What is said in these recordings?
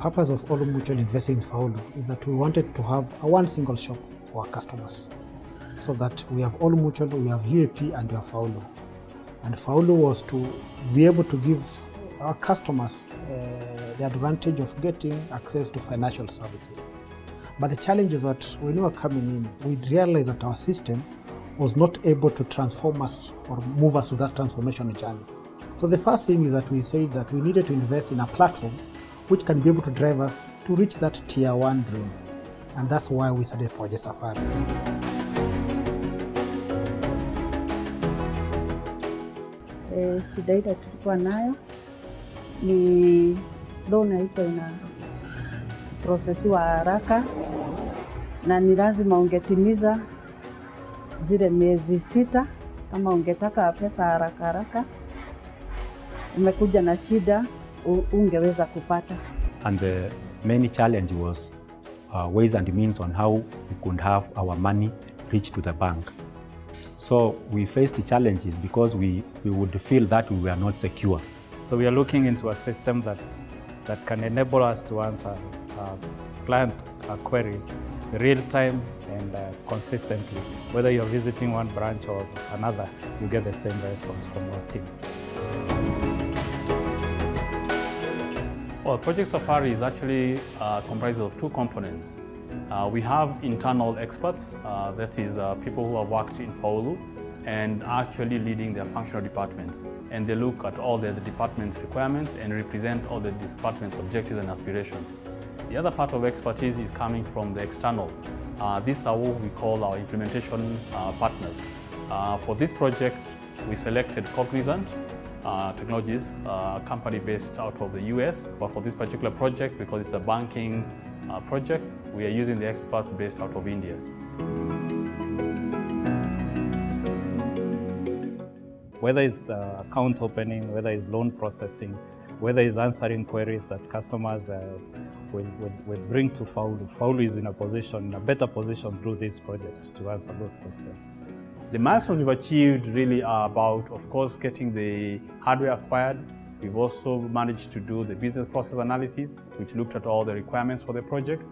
Purpose of Old Mutual investing in Faulu is that we wanted to have a one single shop for our customers. So that we have Old Mutual, we have UAP, and we have Faulu. And Faulu was to be able to give our customers uh, the advantage of getting access to financial services. But the challenge is that when we were coming in, we realized that our system was not able to transform us or move us to that transformation journey. So the first thing is that we said that we needed to invest in a platform which can be able to drive us to reach that tier one dream. And that's why we started Project Safari. E, shida ile tulikuwa nayo ni loan haiko ina prosesiwa haraka na ni lazima ungetimiza zile miezi sita kama ungetaka pesa haraka haraka. Umekuja na shida, ungeweza kupata. And the main challenge was uh, ways and means on how we could have our money reach to the bank. So we faced challenges because we, we would feel that we were not secure. So we are looking into a system that, that can enable us to answer uh, client uh, queries real time and uh, consistently. Whether you're visiting one branch or another, you get the same response from our team. Well, Project Safari is actually uh, comprised of two components. Uh, we have internal experts, uh, that is uh, people who have worked in Faulu and actually leading their functional departments. And they look at all the, the department's requirements and represent all the department's objectives and aspirations. The other part of expertise is coming from the external. Uh, these are what we call our implementation uh, partners. For this project, we selected Cognizant uh, Technologies, uh, a company based out of the US. But for this particular project, because it's a banking uh, project, we are using the experts based out of India. Whether it's uh, account opening, whether it's loan processing, whether it's answering queries that customers uh, will, will, will bring to Faulu. Faulu is in a position, in a better position through this project to answer those questions. The milestones we've achieved really are about, of course, getting the hardware acquired. We've also managed to do the business process analysis, which looked at all the requirements for the project.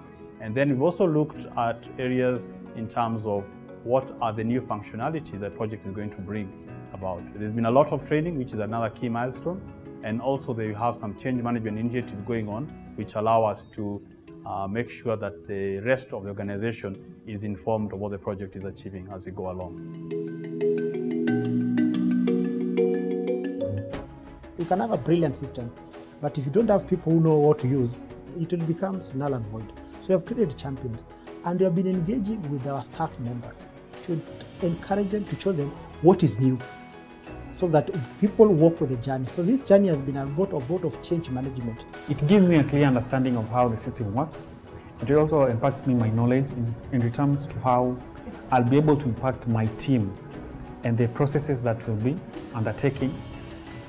And then we've also looked at areas in terms of what are the new functionality that the project is going to bring about. There's been a lot of training, which is another key milestone. And also they have some change management initiative going on, which allow us to uh, make sure that the rest of the organization is informed of what the project is achieving as we go along. You can have a brilliant system, but if you don't have people who know what to use, it will become null and void. So we have created champions, and we have been engaging with our staff members to encourage them to show them what is new, so that people walk with the journey. So this journey has been a lot of, lot of change management. It gives me a clear understanding of how the system works. It also impacts me my knowledge in, in returns to how I'll be able to impact my team and the processes that we'll be undertaking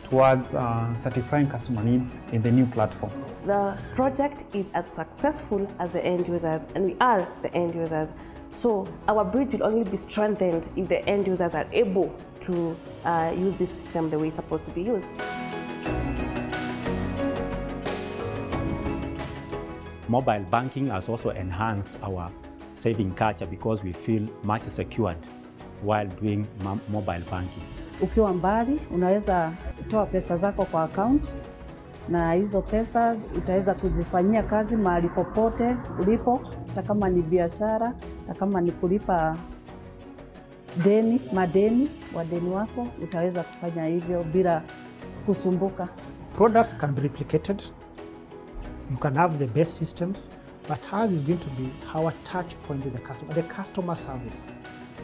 towards uh, satisfying customer needs in the new platform. The project is as successful as the end users, and we are the end users. So our bridge will only be strengthened if the end users are able to uh, use this system the way it's supposed to be used. Mobile banking has also enhanced our saving culture because we feel much secured while doing mobile banking. Ukiwa mbali unaweza toa pesa zako kwa account na hizo pesa utaweza kuzifanyia kazi mahali popote ulipo, hata kama ni biashara, hata kama ni kulipa deni, madeni, wadeni wako, utaweza kufanya hivyo bila kusumbuka. Products can be replicated. You can have the best systems, but ours is going to be our touch point with the customer, the customer service,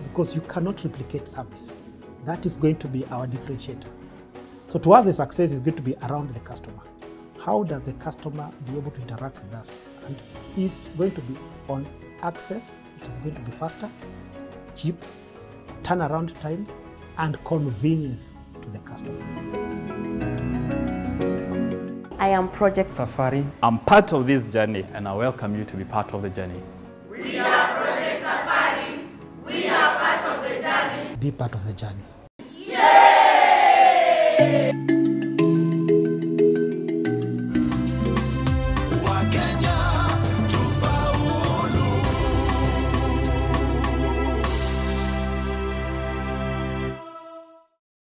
because you cannot replicate service. That is going to be our differentiator. So to us, the success is going to be around the customer. How does the customer be able to interact with us? And it's going to be on access. It is going to be faster, cheap, turnaround time, and convenience to the customer. I am Project Safari I'm part of this journey and I welcome you to be part of the journey. We are Project Safari. We are part of the journey. Be part of the journey.